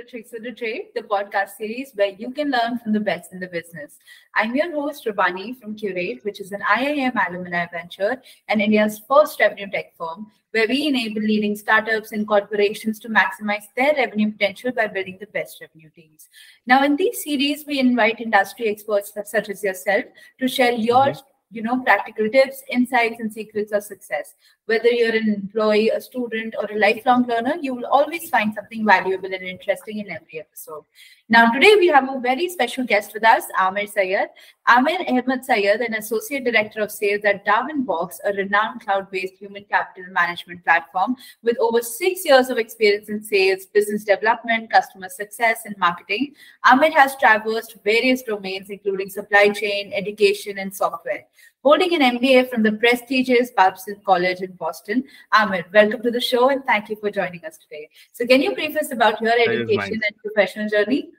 the Tricks of the Trade, the podcast series where you can learn from the best in the business. I'm your host, Rabani from CUR8, which is an IIM alumni venture and India's first revenue tech firm, where we enable leading startups and corporations to maximize their revenue potential by building the best revenue teams. Now, in these series, we invite industry experts such as yourself to share your mm-hmm you know practical tips insights and secrets of success. Whether you're an employee a student or a lifelong learner you will always find something valuable and interesting in every episode. Now today we have a very special guest with us Aamir Saiyed. Aamir Ahmed Saiyed an associate director of sales at darwinbox a renowned cloud-based human capital management platform with over six years of experience in sales business development customer success and marketing Aamir has traversed various domains including supply chain education and software holding an MBA from the prestigious Babson College in Boston. Aamir, welcome to the show and thank you for joining us today. So, can you brief us about your education and professional journey?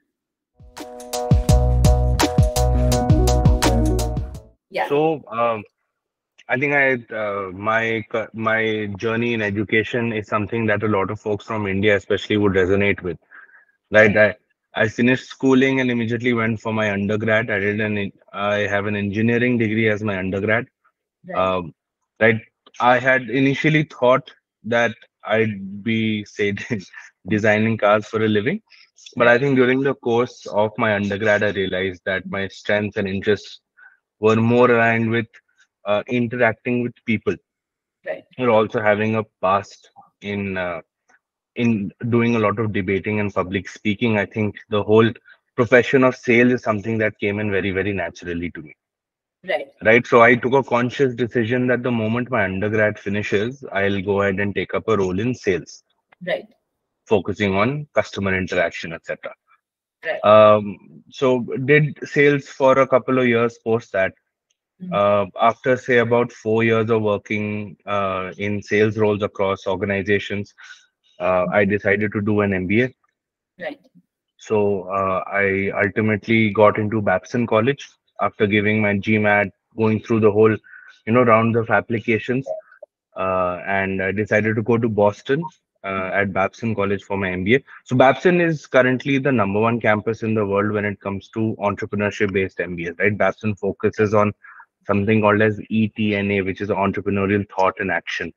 Yeah. So, um, I think I uh, my my journey in education is something that a lot of folks from India, especially, would resonate with. Right, I I finished schooling and immediately went for my undergrad. I did an I have an engineering degree as my undergrad. Right. Um, right. I had initially thought that I'd be say designing cars for a living, but I think during the course of my undergrad, I realized that my strengths and interests were more aligned with uh, interacting with people. Right. Or also having a past in uh, in doing a lot of debating and public speaking, I think the whole profession of sales is something that came in very, very naturally to me. Right. Right. So I took a conscious decision that the moment my undergrad finishes, I'll go ahead and take up a role in sales. Right. Focusing on customer interaction, etc. Right. Um, so did sales for a couple of years post that. Mm-hmm. Uh, after say about four years of working uh, in sales roles across organizations, uh, I decided to do an MBA. Right. So uh, I ultimately got into Babson College after giving my GMAT, going through the whole, you know, round of applications, uh, and I decided to go to Boston uh, at Babson College for my MBA. So Babson is currently the number one campus in the world when it comes to entrepreneurship-based MBAs. Right? Babson focuses on something called as ET&A, which is entrepreneurial thought and action.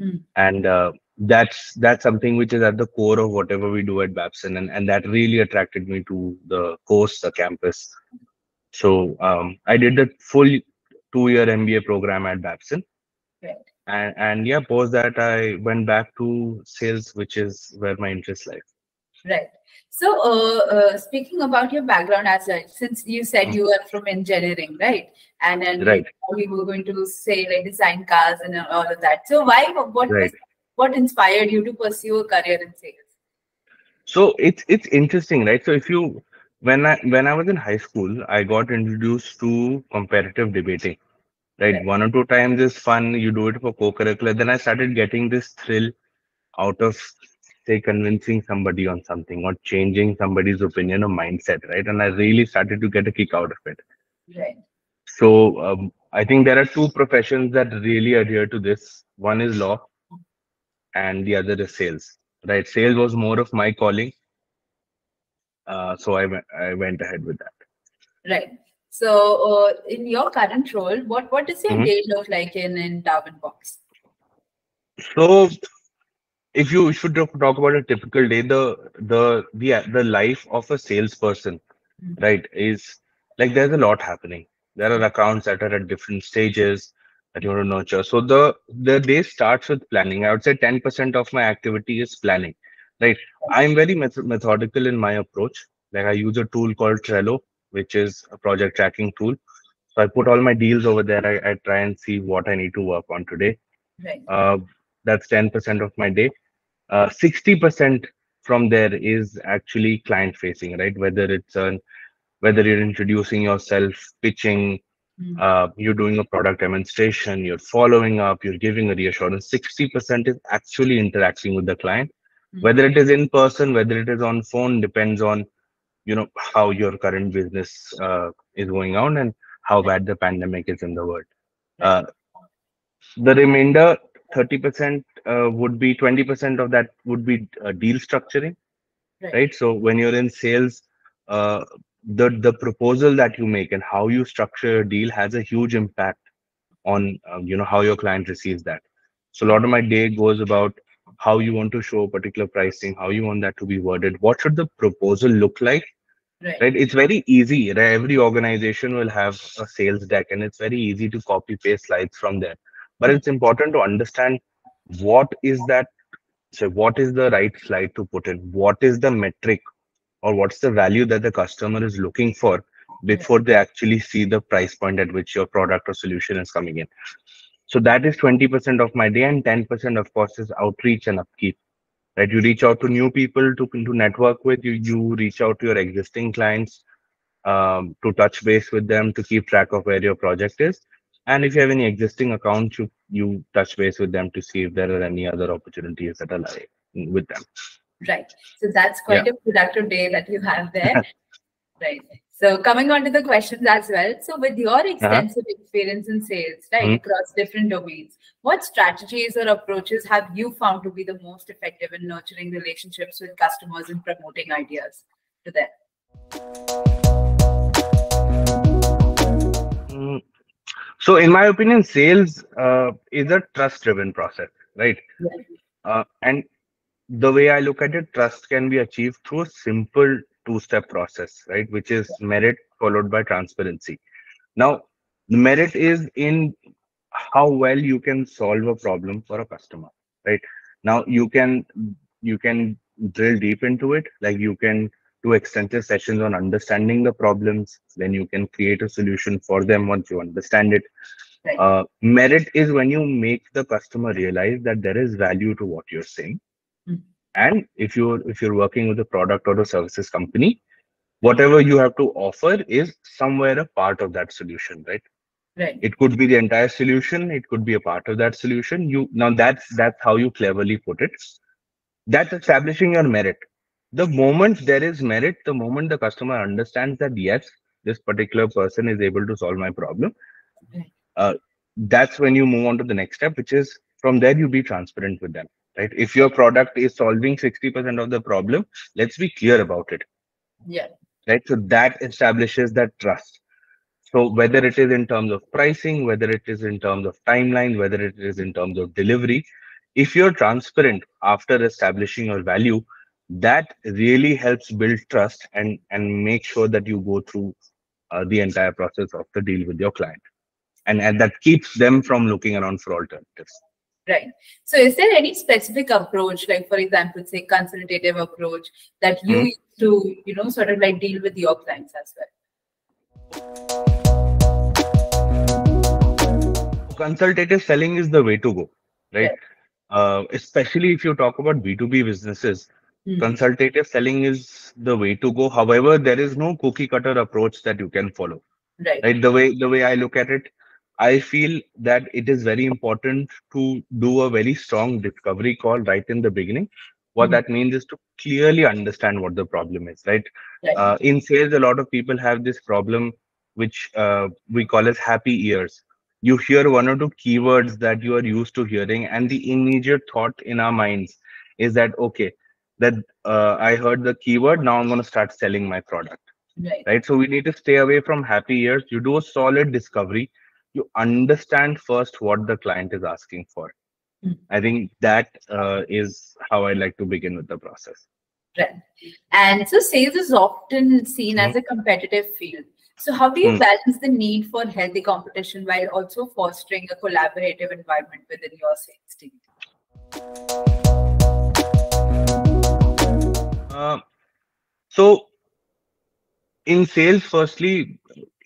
Mm. And uh, that's that's something which is at the core of whatever we do at Babson, and and that really attracted me to the course, the campus. So um, I did the full two-year MBA program at Babson. Right. And, and yeah, post that I went back to sales, which is where my interest lies. Right. So, uh, uh, speaking about your background as well, since you said you are from engineering, right? And then right. we were going to say like design cars and all of that. So, why? What right. was what inspired you to pursue a career in sales? So it's it's interesting right? So if you when i when i was in high school i got introduced to competitive debating right, right. one or two times is fun you do it for co-curricular. Then i started getting this thrill out of say convincing somebody on something or changing somebody's opinion or mindset right? And i really started to get a kick out of it. Right. So um, i think there are two professions that really adhere to this. One is law and the other is sales right sales was more of my calling uh, so i went i went ahead with that right so uh, in your current role what what does your mm-hmm. day look like in in Darwinbox? so if you should talk about a typical day the the the, the life of a salesperson mm-hmm. right is like there's a lot happening there are accounts that are at different stages that you want to nurture. So the the day starts with planning. I would say 10% of my activity is planning. Right. I'm very methodical in my approach. Like I use a tool called Trello, which is a project tracking tool. So I put all my deals over there. I, I try and see what I need to work on today. Right. Uh, that's 10% of my day. Uh, 60% from there is actually client facing, right? Whether it's an whether you're introducing yourself, pitching, Mm. Uh, you're doing a product demonstration, you're following up, you're giving a reassurance. 60% is actually interacting with the client. Mm. Whether it is in person, whether it is on phone, depends on you know how your current business uh, is going on and how bad the pandemic is in the world. Uh, the remainder 30% uh, would be 20% of that would be uh, deal structuring right, right? so when you're in sales uh, the the proposal that you make and how you structure a deal has a huge impact on um, you know how your client receives that. So a lot of my day goes about how you want to show a particular pricing how you want that to be worded what should the proposal look like? Right, right? it's very easy right? every organization will have a sales deck and it's very easy to copy paste slides from there. But it's important to understand what is that so what is the right slide to put in? What is the metric or what's the value that the customer is looking for before they actually see the price point at which your product or solution is coming in. So that is 20% of my day and 10% of course is outreach and upkeep right? You reach out to new people to, to network with you. You reach out to your existing clients um, to touch base with them to keep track of where your project is. And if you have any existing accounts you you touch base with them to see if there are any other opportunities that are live with them right so that's quite yeah. a productive day that you have there right so coming on to the questions as well. So with your uh-huh. extensive uh-huh. experience in sales, right, mm-hmm. across different domains, what strategies or approaches have you found to be the most effective in nurturing relationships with customers and promoting ideas to them? Mm. So in my opinion, sales uh, is a trust-driven process, right? Yeah. Uh, and the way I look at it, trust can be achieved through a simple two-step process, right? Which is merit followed by transparency. Now, the merit is in how well you can solve a problem for a customer, right? Now you can you can drill deep into it, like you can do extensive sessions on understanding the problems. Then you can create a solution for them once you understand it. Right. Uh, merit is when you make the customer realize that there is value to what you're saying and if you're if you're working with a product or a services company whatever you have to offer is somewhere a part of that solution right? Right. It could be the entire solution. It could be a part of that solution. You now that's that's how you cleverly put it. That's establishing your merit. The moment there is merit the moment the customer understands that yes this particular person is able to solve my problem uh, that's when you move on to the next step which is from there you be transparent with them right? If your product is solving 60% of the problem let's be clear about it. Yeah. Right? So that establishes that trust. So whether it is in terms of pricing whether it is in terms of timeline whether it is in terms of delivery if you're transparent after establishing your value that really helps build trust and and make sure that you go through uh, the entire process of the deal with your client. And, and that keeps them from looking around for alternatives Right. So, is there any specific approach, like for example, say consultative approach, that you mm-hmm. use to, you know, sort of like deal with your clients as well? Consultative selling is the way to go, right? Uh, especially if you talk about B2B businesses, mm-hmm. consultative selling is the way to go. However, there is no cookie cutter approach that you can follow. Right. Right. The way the way I look at it, I feel that it is very important to do a very strong discovery call right in the beginning. What mm-hmm. that means is to clearly understand what the problem is, right? Uh, in sales, a lot of people have this problem, which uh, we call as happy ears. You hear one or two keywords that you are used to hearing, and the immediate thought in our minds is that, okay, that uh, I heard the keyword, now I'm going to start selling my product. Right. right. So we need to stay away from happy ears. You do a solid discovery you understand first what the client is asking for mm. i think that uh, is how i like to begin with the process right and so sales is often seen mm. as hmm. a competitive field so how do you mm. balance the need for healthy competition while also fostering a collaborative environment within your sales team uh, so in sales firstly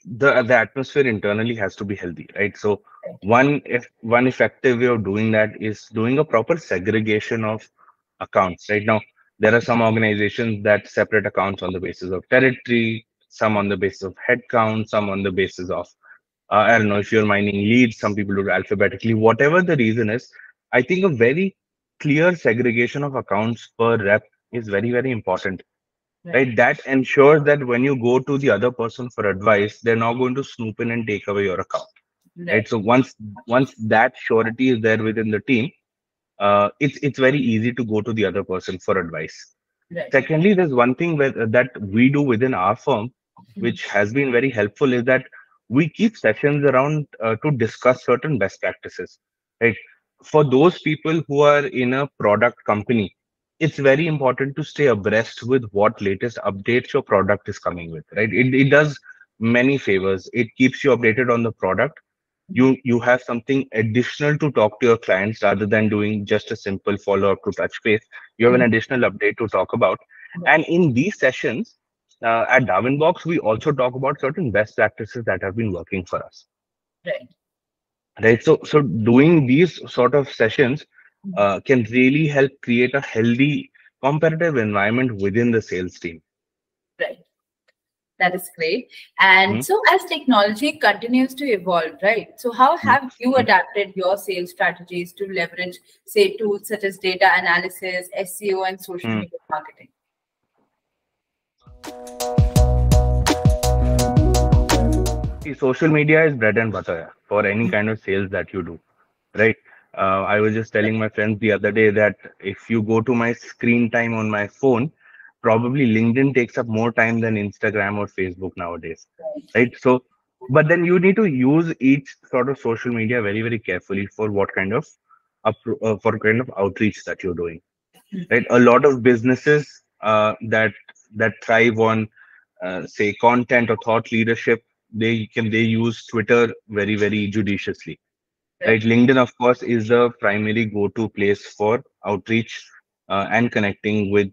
the the atmosphere internally has to be healthy right? So one if one effective way of doing that is doing a proper segregation of accounts right? Now there are some organizations that separate accounts on the basis of territory some on the basis of headcount some on the basis of uh, i don't know if you're mining leads some people do it alphabetically whatever the reason is i think a very clear segregation of accounts per rep is very very important right. right that ensures that when you go to the other person for advice they're not going to snoop in and take away your account right, right? so once once that surety is there within the team uh, it's it's very easy to go to the other person for advice Right. Secondly, there's one thing with, that we do within our firm, which has been very helpful, is that we keep sessions around uh, to discuss certain best practices. Right. For those people who are in a product company, it's very important to stay abreast with what latest updates your product is coming with. Right. It, it does many favors. It keeps you updated on the product. You you have something additional to talk to your clients rather than doing just a simple follow up to touch base. You have an additional update to talk about. And in these sessions, uh, at Darwinbox, we also talk about certain best practices that have been working for us. Right. Right. So, so doing these sort of sessions uh, can really help create a healthy competitive environment within the sales team. Right. That is great. And Mhm. so, as technology continues to evolve, right? So, how have you adapted your sales strategies to leverage, say, tools such as data analysis, SEO, and social Hmm. media marketing? See, social media is bread and butter for any kind of sales that you do, right? Uh, I was just telling my friends the other day that if you go to my screen time on my phone, probably LinkedIn takes up more time than Instagram or Facebook nowadays, right? So, but then you need to use each sort of social media very, very carefully for what kind of uh, for kind of outreach that you're doing, right? A lot of businesses uh, that that thrive on uh, say content or thought leadership they can they use twitter very very judiciously right linkedin of course is the primary go-to place for outreach uh, and connecting with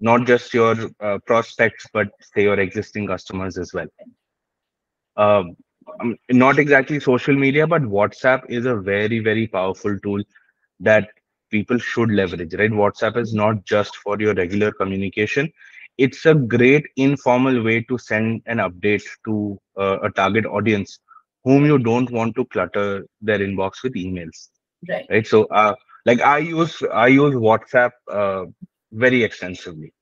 not just your uh, prospects but say your existing customers as well. Um, um, not exactly social media but whatsapp is a very very powerful tool that people should leverage right? Whatsapp is not just for your regular communication. It's a great informal way to send an update to uh, a target audience whom you don't want to clutter their inbox with emails. Right. right? So uh, like i use i use whatsapp uh, very extensively.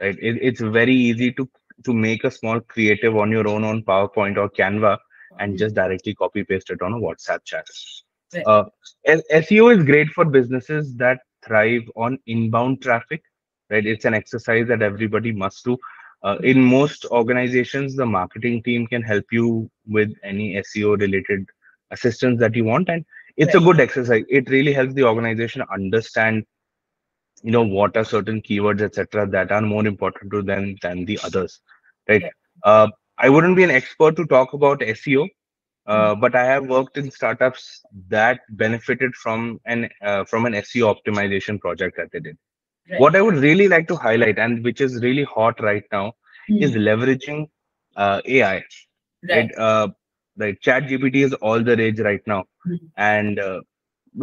Right? It, it's very easy to to make a small creative on your own on powerpoint or canva and just directly copy paste it on a whatsapp chat. Right. uh, seo is great for businesses that thrive on inbound traffic. Right? It's an exercise that everybody must do uh, in most organizations the marketing team can help you with any seo related assistance that you want and it's a good exercise. It really helps the organization understand you know what are certain keywords etc that are more important to them than the others right? Right. uh, i wouldn't be an expert to talk about seo uh, but i have worked in startups that benefited from an uh, from an seo optimization project that they did Right. what i would really like to highlight and which is really hot right now Hmm. is leveraging uh, ai Right. uh, right chat gpt is all the rage right now Mhm. and uh,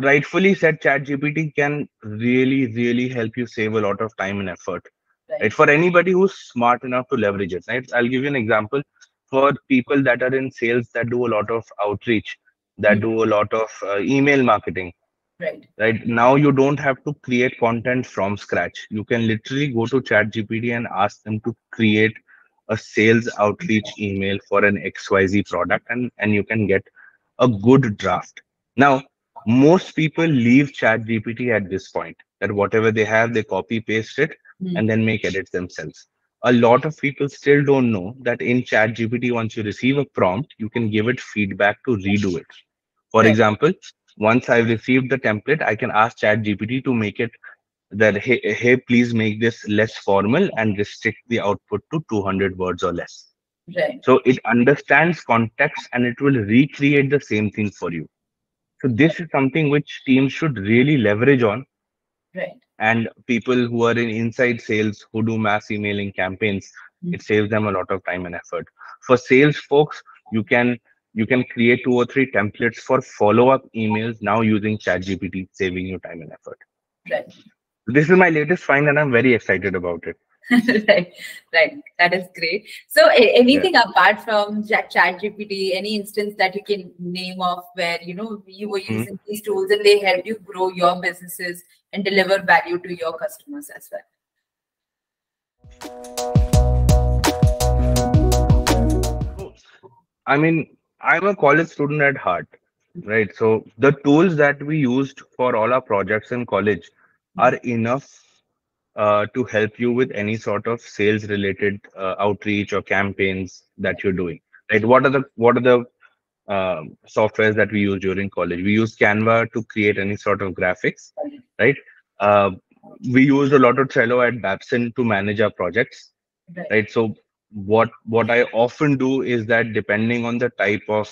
rightfully said chat gpt can really really help you save a lot of time and effort Right. right for anybody who's smart enough to leverage it right i'll give you an example for people that are in sales that do a lot of outreach that Mhm. do a lot of uh, email marketing Right. right now you don't have to create content from scratch you can literally go to chat gpt and ask them to create a sales outreach email for an xyz product and and you can get a good draft now most people leave chat gpt at this point that whatever they have they copy paste it Hmm. and then make edits themselves a lot of people still don't know that in chat gpt once you receive a prompt you can give it feedback to redo it for Right. example once i've received the template i can ask chat gpt to make it that hey, hey please make this less formal and restrict the output to 200 words or less Right. so it understands context and it will recreate the same thing for you so this is something which teams should really leverage on Right. and people who are in inside sales who do mass emailing campaigns Mm. it saves them a lot of time and effort for sales folks you can you can create two or three templates for follow up emails now using ChatGPT, saving you time and effort. Right. This is my latest find, and I'm very excited about it. right, right. That is great. So, anything apart from ChatGPT, any instance that you can name of where you know you were Mhm. using these tools and they help you grow your businesses and deliver value to your customers as well. I mean, I'm a college student at heart, right? So the tools that we used for all our projects in college are enough uh, to help you with any sort of sales related uh, outreach or campaigns that you're doing right? What are the what are the um, softwares that we use during college? We use canva to create any sort of graphics right? Uh, we used a lot of trello at babson to manage our projects Right. right? So what what i often do is that depending on the type of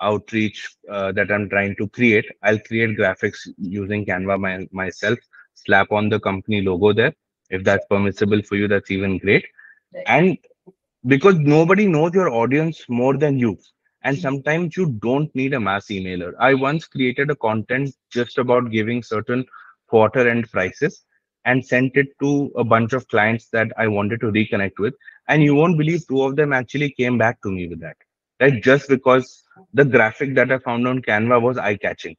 outreach uh, that i'm trying to create i'll create graphics using canva my, myself slap on the company logo there if that's permissible for you that's even great Right. and because nobody knows your audience more than you and Mhm. sometimes you don't need a mass emailer i once created a content just about giving certain quarter end prices and sent it to a bunch of clients that i wanted to reconnect with. And you won't believe two of them actually came back to me with that. Right? Just because the graphic that i found on canva was eye catching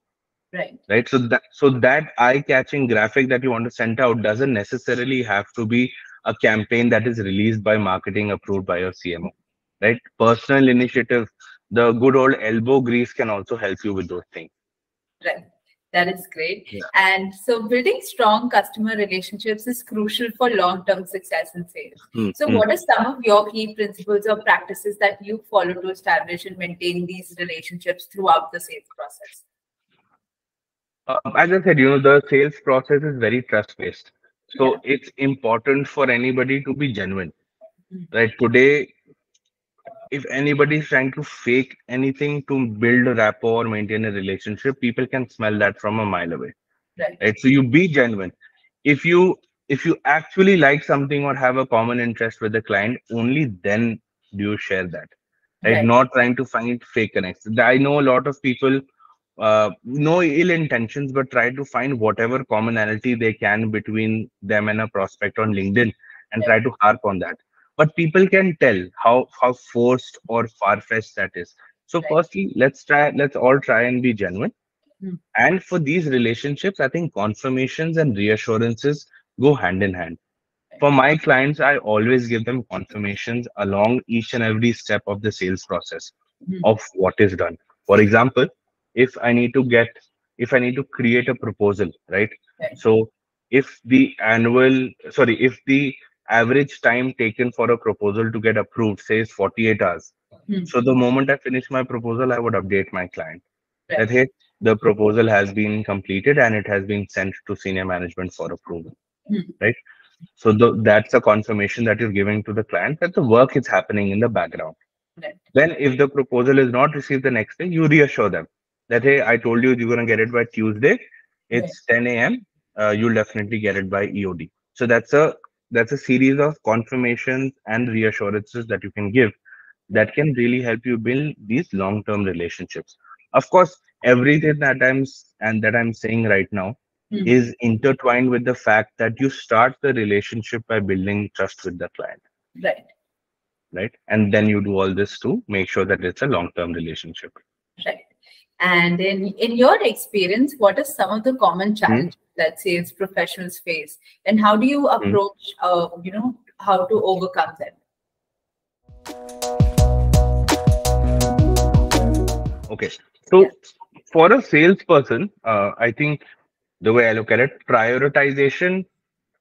Right. right? So that so that eye catching graphic that you want to send out doesn't necessarily have to be a campaign that is released by marketing approved by your cmo right? Personal initiative the good old elbow grease can also help you with those things. Right. That is great. Yeah. And so building strong customer relationships is crucial for long-term success in sales. Hmm, So hmm. what are some of your key principles or practices that you follow to establish and maintain these relationships throughout the sales process? Uh, as I said, you know, the sales process is very trust based. So Yeah. it's important for anybody to be genuine. Mm. Right. Today, if anybody is trying to fake anything to build a rapport or maintain a relationship, people can smell that from a mile away. Right. Right. So you be genuine. If you if you actually like something or have a common interest with the client, only then do you share that. Right. Right. Not trying to find fake connections. I know a lot of people uh, no ill intentions, but try to find whatever commonality they can between them and a prospect on LinkedIn and try to harp on that. But people can tell how how forced or far fetched that is. So, Right. firstly, let's try. Let's all try and be genuine. Hmm. And for these relationships, I think confirmations and reassurances go hand in hand. For my clients, I always give them confirmations along each and every step of the sales process Hmm. of what is done. For example, if I need to get, if I need to create a proposal, right? Right. So if the annual, sorry, if the average time taken for a proposal to get approved says 48 hours. Hmm. So the moment I finish my proposal, I would update my client Right. that hey, the proposal has been completed and it has been sent to senior management for approval. Hmm. Right. So the, that's a confirmation that you're giving to the client that the work is happening in the background. Right. Then, if the proposal is not received the next day, you reassure them that hey, I told you you're gonna get it by Tuesday. It's 10 a.m. Uh, you'll definitely get it by EOD. So that's a that's a series of confirmations and reassurances that you can give that can really help you build these long-term relationships. Of course, everything that I'm and that I'm saying right now Hmm. is intertwined with the fact that you start the relationship by building trust with the client, Right. right? And then you do all this to make sure that it's a long-term relationship. Right. And in, in your experience, what are some of the common challenges that sales professionals face, and how do you approach, uh, you know, how to overcome them? Okay. So Yeah. for a salesperson, uh, I think the way I look at it, prioritization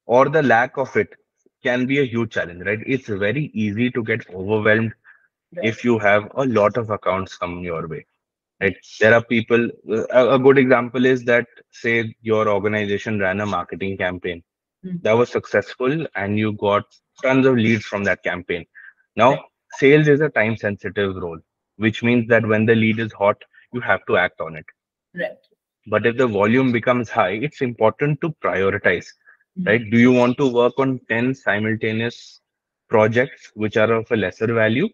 or the lack of it can be a huge challenge, right? It's very easy to get overwhelmed Right. if you have a lot of accounts coming your way, right? There are people, a, a good example is that, say, your organization ran a marketing campaign Hmm. that was successful and you got tons of leads from that campaign. Now, Right. sales is a time sensitive role, which means that when the lead is hot, you have to act on it. Right. But if the volume becomes high, it's important to prioritize, Mhm. right? Do you want to work on 10 simultaneous projects which are of a lesser value?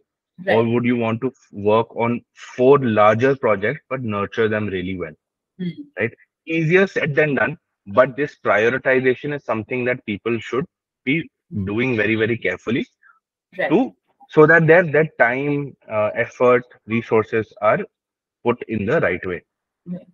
Or would you want to work on four larger projects but nurture them really well? Hmm. Right? Easier said than done, but this prioritization is something that people should be doing very, very carefully Right. to so that their that time, uh, effort, resources are put in the right way. Right.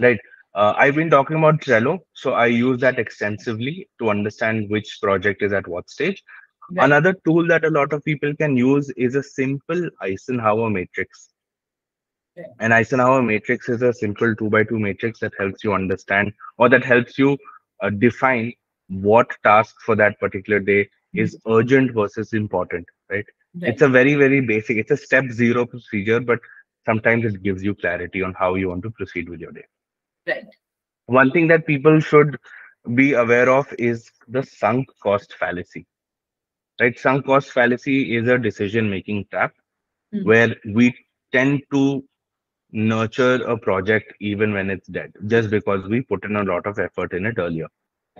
Right. Uh, I've been talking about Trello, so I use that extensively to understand which project is at what stage. Right. Another tool that a lot of people can use is a simple Eisenhower matrix. Right. An Eisenhower matrix is a simple two by two matrix that helps you understand or that helps you uh, define what task for that particular day is urgent versus important, right? right? It's a very, very basic, it's a step zero procedure, but sometimes it gives you clarity on how you want to proceed with your day. Right. One thing that people should be aware of is the sunk cost fallacy. Right? Sunk cost fallacy is a decision making trap mm-hmm. where we tend to nurture a project even when it's dead just because we put in a lot of effort in it earlier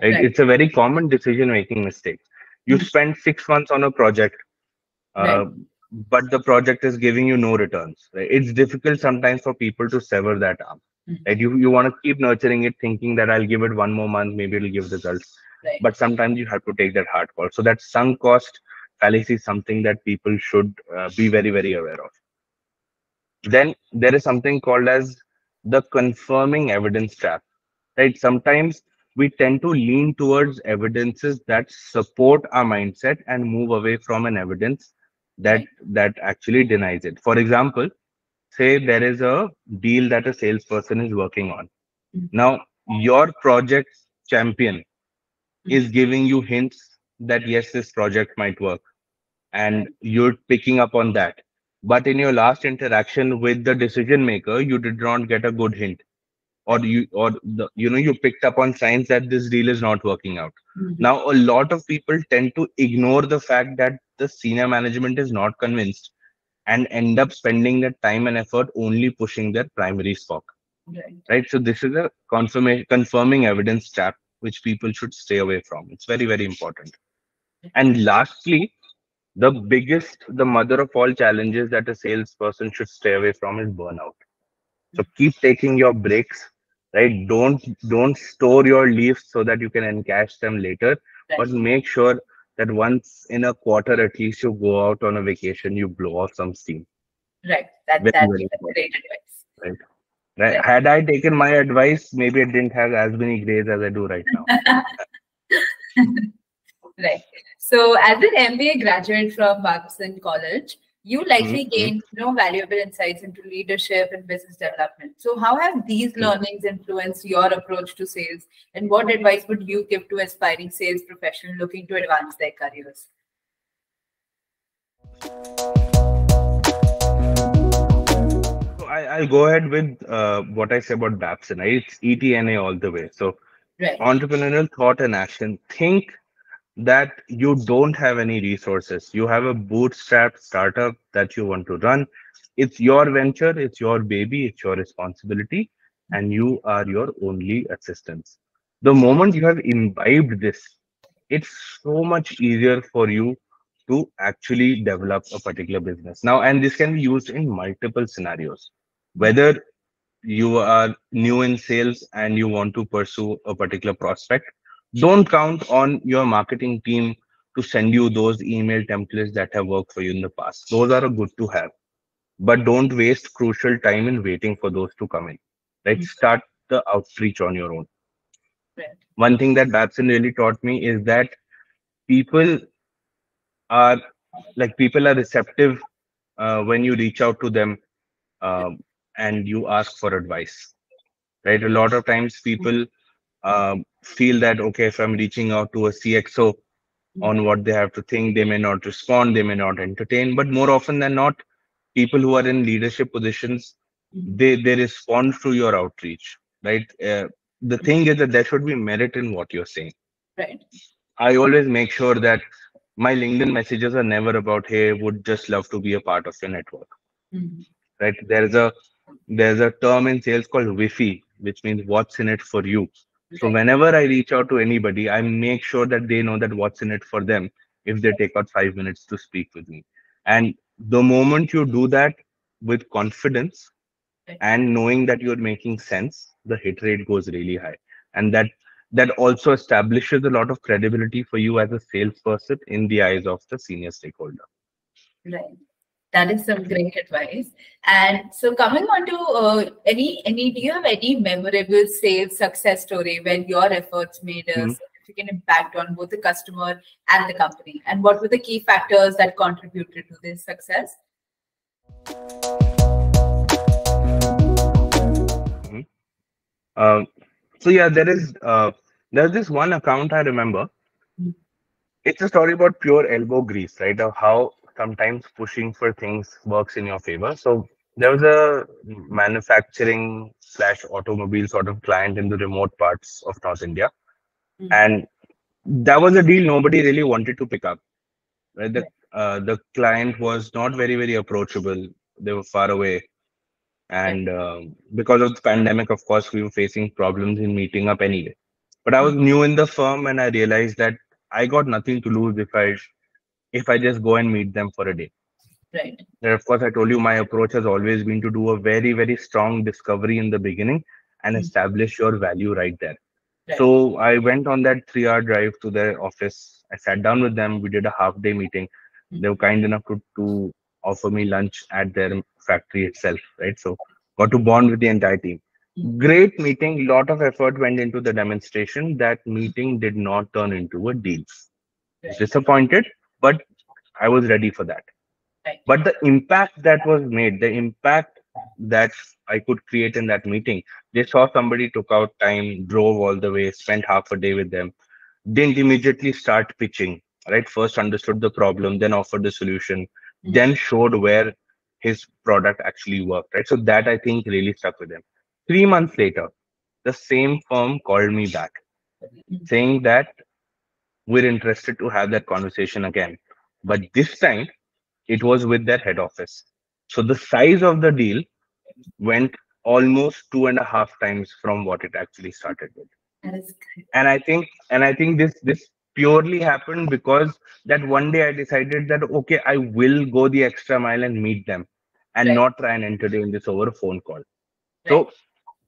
right, right. it's a very common decision making mistake you mm-hmm. spend six months on a project uh, right. but the project is giving you no returns right? it's difficult sometimes for people to sever that arm mm-hmm. right you, you want to keep nurturing it thinking that i'll give it one more month maybe it'll give results right. but sometimes you have to take that hard call so that sunk cost fallacy is something that people should uh, be very very aware of then there is something called as the confirming evidence trap right sometimes we tend to lean towards evidences that support our mindset and move away from an evidence that that actually denies it for example say there is a deal that a salesperson is working on mm-hmm. now your project champion. Is giving you hints that yes this project might work. And you're picking up on that. But in your last interaction with the decision maker you did not get a good hint. Or you or the, you know you picked up on signs that this deal is not working out. Mm-hmm. now a lot of people tend to ignore the fact that the senior management is not convinced and end up spending their time and effort only pushing their primary stock. Right, right? so this is a confirmation confirming evidence trap which people should stay away from. It's very very important. And lastly the biggest the mother of all challenges that a salesperson should stay away from is burnout. So keep taking your breaks right? Don't don't store your leaves so that you can encash them later right. but make sure that once in a quarter at least you go out on a vacation you blow off some steam. Right. That, very, that's very great advice. right. Had I taken my advice, maybe I didn't have as many grades as I do right now. right. So, as an MBA graduate from Babson College, you likely mm-hmm. gained you know, valuable insights into leadership and business development. So, how have these mm-hmm. learnings influenced your approach to sales, and what advice would you give to aspiring sales professionals looking to advance their careers? I, will go ahead with uh, what I say about Babson. It's ET&A all the way. So, right. entrepreneurial thought and action. Think that you don't have any resources. You have a bootstrap startup that you want to run. It's your venture, it's your baby, it's your responsibility, and you are your only assistants. The moment you have imbibed this, it's so much easier for you to actually develop a particular business. Now, and this can be used in multiple scenarios. Whether you are new in sales and you want to pursue a particular prospect, don't count on your marketing team to send you those email templates that have worked for you in the past. Those are a good to have, but don't waste crucial time in waiting for those to come in. Right? Mm-hmm. Start the outreach on your own. Right. One thing that Babson really taught me is that people are like people are receptive uh, when you reach out to them um, and you ask for advice. Right? A lot of times people um, feel that okay if i'm reaching out to a cxo on what they have to think they may not respond they may not entertain but more often than not people who are in leadership positions they they respond to your outreach right uh, the thing is that there should be merit in what you're saying right i always make sure that my linkedin messages are never about hey would just love to be a part of your network mm-hmm. right there's a there's a term in sales called WIIFY which means what's in it for you so whenever I reach out to anybody, I make sure that they know that what's in it for them if they take out five minutes to speak with me. And the moment you do that with confidence and knowing that you're making sense, the hit rate goes really high. And that that also establishes a lot of credibility for you as a salesperson in the eyes of the senior stakeholder. Right. That is some great advice. And so, coming on to uh, any any, do you have any memorable sales success story when your efforts made a mm-hmm. significant impact on both the customer and the company? And what were the key factors that contributed to this success? Mm-hmm. Uh, so yeah, there is uh, there's this one account I remember. Mm. It's a story about pure elbow grease, right? Of how sometimes pushing for things works in your favor. So there was a manufacturing slash automobile sort of client in the remote parts of North India. Mhm. And that was a deal nobody really wanted to pick up. Right? The uh, the client was not very, very approachable. They were far away. And um because of the pandemic, of course, we were facing problems in meeting up anyway. But I was new in the firm and I realized that I got nothing to lose if I if I just go and meet them for a day. Right. And of course, I told you my approach has always been to do a very, very strong discovery in the beginning and Mm. establish your value right there. Right. So I went on that three hour drive to their office. I sat down with them. We did a half day meeting. Mm. They were kind enough to, to offer me lunch at their factory itself, right? So got to bond with the entire team. Mm. Great meeting. Lot of effort went into the demonstration. That meeting did not turn into a deal. Right. Disappointed, but I was ready for that. Right. But the impact that was made, the impact that I could create in that meeting, they saw somebody took out time, drove all the way, spent half a day with them, didn't immediately start pitching, right? First understood the problem, then offered the solution, Mhm. then showed where his product actually worked, right? So that I think really stuck with him. Three months later, the same firm called me back Mhm. saying that we're interested to have that conversation again. But this time it was with their head office. So the size of the deal went almost two and a half times from what it actually started with. That is great. And I think and I think this this purely happened because that one day I decided that okay, I will go the extra mile and meet them and Right. not try and entertain this over a phone call. So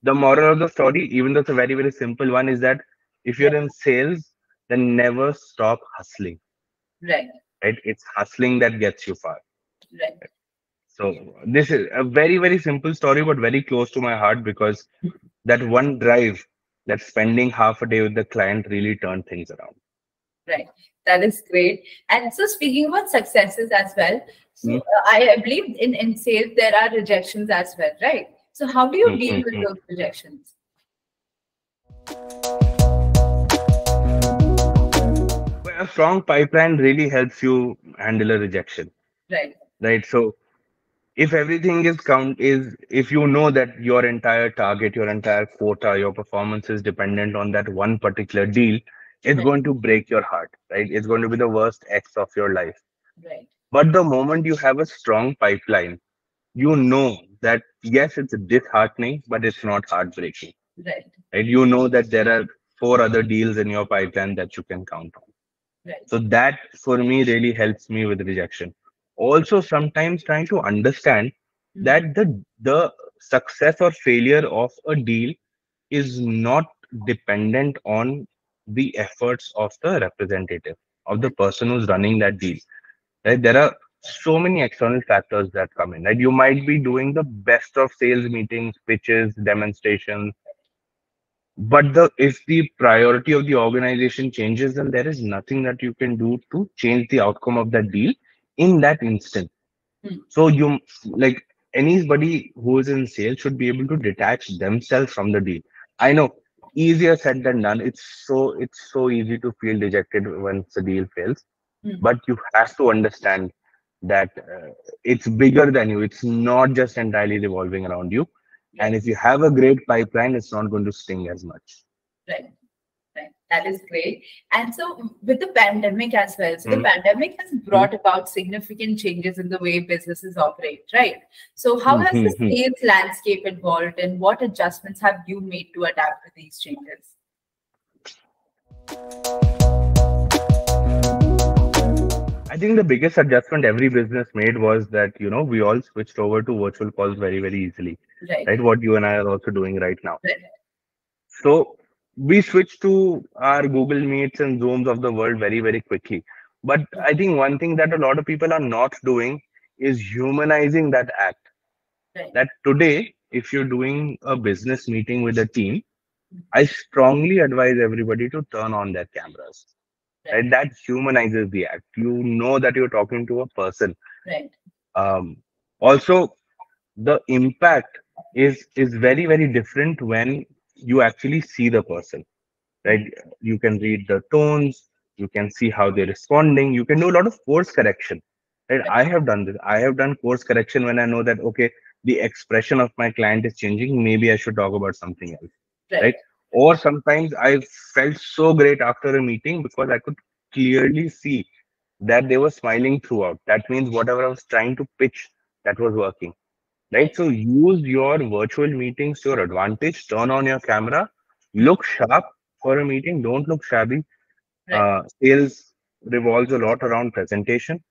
the moral of the story, even though it's a very, very simple one, is that if you're in sales, then never stop hustling. Right. Right? It's hustling that gets you far. Right. So this is a very, very simple story, but very close to my heart because that one drive, that spending half a day with the client really turned things around. Right. That is great. And so speaking about successes as well, so Mm. I, believe in, in sales there are rejections as well, right? So how do you Mm, deal mm, with mm. those rejections? A strong pipeline really helps you handle a rejection. Right. right so if everything is count is if you know that your entire target your entire quota your performance is dependent on that one particular deal it's Right. going to break your heart right it's going to be the worst x of your life Right. but the moment you have a strong pipeline you know that yes it's disheartening but it's not heartbreaking Right. right you know that there are four other deals in your pipeline that you can count on. So that for me really helps me with rejection. Also sometimes trying to understand Mm. that the the success or failure of a deal is not dependent on the efforts of the representative of the person who's running that deal. Right? There are so many external factors that come in right? You might be doing the best of sales meetings pitches demonstrations but the if the priority of the organization changes then there is nothing that you can do to change the outcome of that deal in that instant. Hmm. so you like anybody who is in sales should be able to detach themselves from the deal. I know easier said than done. It's so it's so easy to feel dejected once the deal fails. Hmm. but you have to understand that uh, it's bigger than you. It's not just entirely revolving around you and if you have a great pipeline it's not going to sting as much Right. Right. That is great. And so with the pandemic as well, so the Mm. pandemic has hmm. brought about significant changes in the way businesses operate, right? So how hmm, has hmm, the sales landscape evolved and what adjustments have you made to adapt to these changes? I think the biggest adjustment every business made was that you know we all switched over to virtual calls very very easily Right. right what you and i are also doing right now Right. so we switched to our google meets and zooms of the world very very quickly but i think one thing that a lot of people are not doing is humanizing that act Right. that today if you're doing a business meeting with a team i strongly advise everybody to turn on their cameras right that humanizes the act you know that you're talking to a person Right. um, also the impact is is very very different when you actually see the person right? You can read the tones, you can see how they're responding, you can do a lot of course correction. Right? I have done this. I have done course correction when I know that okay, the expression of my client is changing. Maybe I should talk about something else. Right. right? Or sometimes I felt so great after a meeting because I could clearly see that they were smiling throughout. That means whatever I was trying to pitch, that was working. Right. So use your virtual meetings to your advantage. Turn on your camera, look sharp for a meeting. Don't look shabby. Right. Uh, sales revolves a lot around presentation.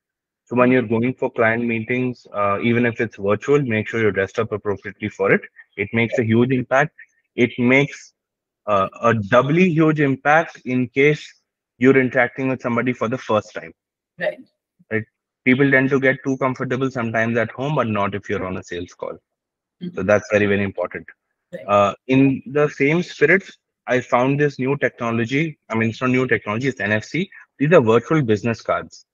So when you're going for client meetings, uh, even if it's virtual, make sure you're dressed up appropriately for it. It makes a huge impact. It makes uh, a doubly huge impact in case you're interacting with somebody for the first time. Right. Right. People tend to get too comfortable sometimes at home, but not if you're on a sales call. Mhm. So that's very, very important. Right. Uh, in the same spirit, I found this new technology. I mean, it's not new technology, it's NFC. These are virtual business cards,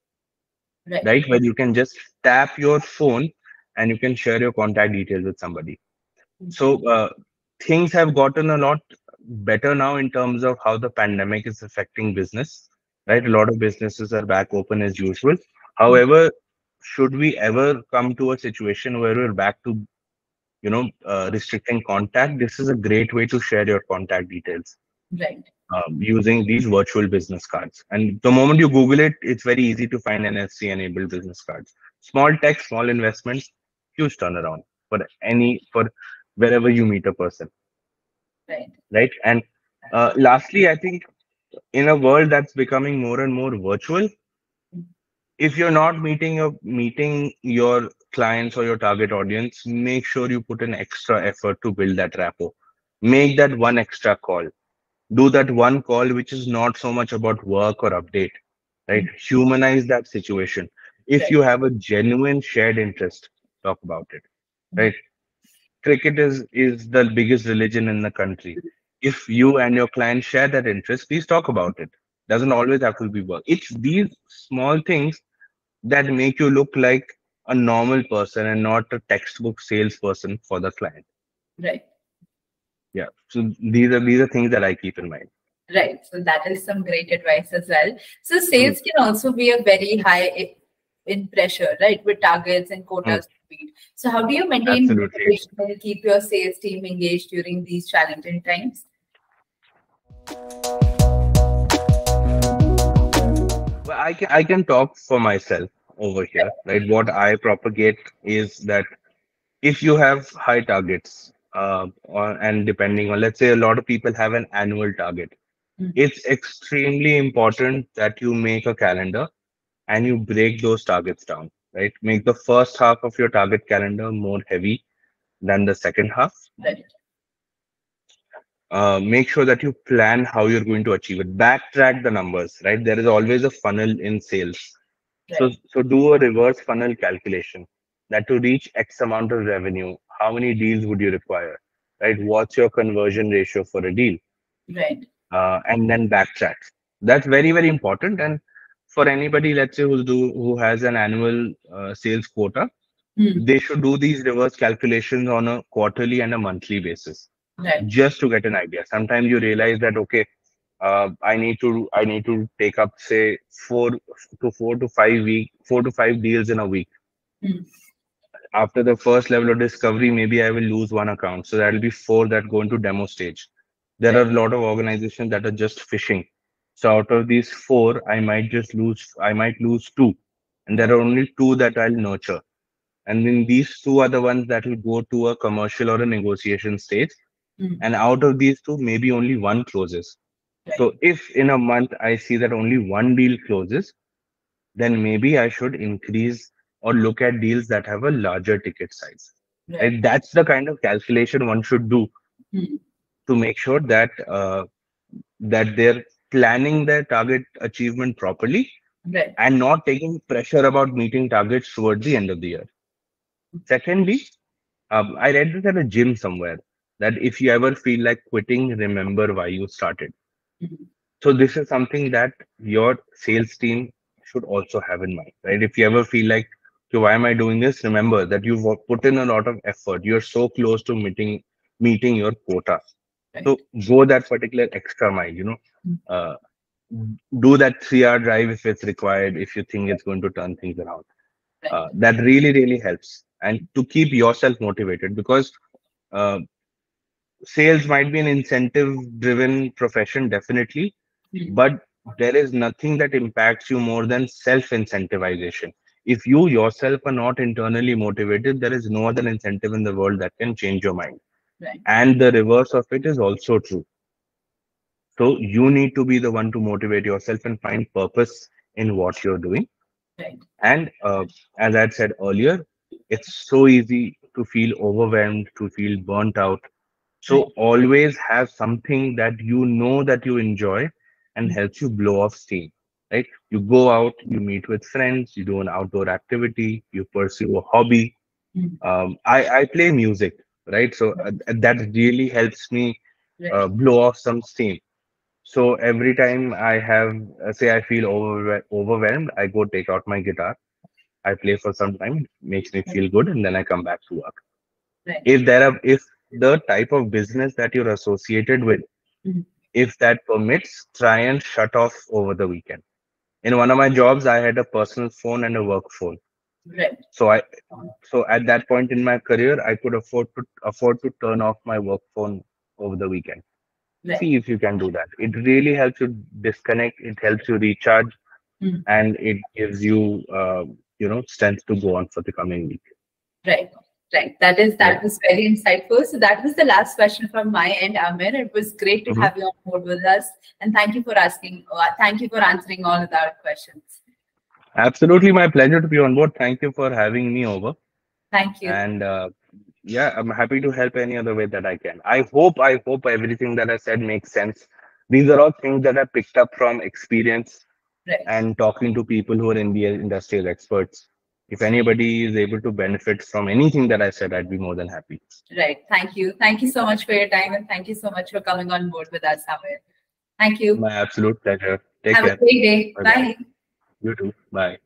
Right. right? Where you can just tap your phone and you can share your contact details with somebody. So uh, things have gotten a lot better now in terms of how the pandemic is affecting business, right? A lot of businesses are back open as usual. However, should we ever come to a situation where we're back to, you know, uh, restricting contact, this is a great way to share your contact details Right. um, using these virtual business cards. And the moment you Google it, it's very easy to find NFC enabled business cards. Small tech, small investments, huge turnaround for any for wherever you meet a person, Right. right? And uh, lastly, I think in a world that's becoming more and more virtual, if you're not meeting your meeting your clients or your target audience, make sure you put an extra effort to build that rapport. Make that one extra call do that one call which is not so much about work or update right humanize that situation if you have a genuine shared interest talk about it right cricket is is the biggest religion in the country. If you and your client share that interest please talk about it. Doesn't always have to be work. It's these small things that make you look like a normal person and not a textbook salesperson for the client. Right. yeah. So these are these are things that i keep in mind. Right. So that is some great advice as well. So sales mm. can also be a very high in pressure, right? With targets and quotas to beat. So how do you maintain Absolutely. motivation and keep your sales team engaged during these challenging times? Well, I can I can talk for myself over here, right? What I propagate is that if you have high targets, uh, or, and depending on, let's say, a lot of people have an annual target, Mhm. it's extremely important that you make a calendar and you break those targets down, right? Make the first half of your target calendar more heavy than the second half. Right. uh, make sure that you plan how you're going to achieve it. Backtrack the numbers, right? There is always a funnel in sales. So, so do a reverse funnel calculation that to reach X amount of revenue, how many deals would you require, right? What's your conversion ratio for a deal? Right. Uh, and then backtrack. That's very, very important. And for anybody, let's say who do who has an annual uh, sales quota, Hmm. they should do these reverse calculations on a quarterly and a monthly basis Right. just to get an idea. Sometimes you realize that okay, uh, I need to I need to take up say four to four to five week four to five deals in a week. Hmm. After the first level of discovery, maybe I will lose one account, so that will be four that go into demo stage. There are a lot of organizations that are just fishing. So out of these four, I might just lose I might lose two, and there are only two that I'll nurture. And then these two are the ones that will go to a commercial or a negotiation stage Hmm. and out of these two maybe only one closes Right. so if in a month i see that only one deal closes then maybe i should increase or look at deals that have a larger ticket size Right. right that's the kind of calculation one should do Hmm. to make sure that uh, that they're planning their target achievement properly Right. and not taking pressure about meeting targets towards the end of the year. Secondly, um, I read this at a gym somewhere that if you ever feel like quitting, remember why you started. Mhm. So this is something that your sales team should also have in mind, right? If you ever feel like, okay, why am I doing this? Remember that you've put in a lot of effort. You're so close to meeting meeting your quota, Right. So go that particular extra mile, you know. Mm. Uh, do that three hour drive if it's required, if you think it's going to turn things around. Uh, that really, really helps. And to keep yourself motivated because uh, sales might be an incentive driven profession, definitely, Mm. but there is nothing that impacts you more than self incentivization. If you yourself are not internally motivated, there is no other incentive in the world that can change your mind. Right. And the reverse of it is also true. So you need to be the one to motivate yourself and find purpose in what you're doing. Right. And uh, as I said earlier, it's so easy to feel overwhelmed, to feel burnt out. So Right. always have something that you know that you enjoy and Mm. helps you blow off steam. Right? You go out, you meet with friends, you do an outdoor activity, you pursue a hobby. Mm. Um, I, I play music, right? So uh, that really helps me uh, blow off some steam. So every time I have, uh, say, I feel over, overwhelmed, I go take out my guitar. I play for some time, it makes me feel good, and then I come back to work. Right. If there are, if the type of business that you're associated with, Mhm. if that permits, try and shut off over the weekend. In one of my jobs, I had a personal phone and a work phone. Right. So I, so at that point in my career, I could afford to afford to turn off my work phone over the weekend Right. see if you can do that it really helps you disconnect it helps you recharge Mm. and it gives you uh, you know strength to go on for the coming week Right. Right. That is that Yeah. was very insightful. So that was the last question from my end, Aamir. It was great to Mhm. have you on board with us, and thank you for asking. Uh, thank you for answering all of our questions. Absolutely my pleasure to be on board thank you for having me over Thank you. and uh, yeah i'm happy to help any other way that i can i hope i hope everything that i said makes sense these are all things that i picked up from experience right. and talking to people who are in the industry as experts if anybody is able to benefit from anything that i said i'd be more than happy Right. Thank you. Thank you so much for your time, and thank you so much for coming on board with us, Aamir. Thank you. my absolute pleasure take Have care a great day. Bye-bye. Bye. You too. Bye.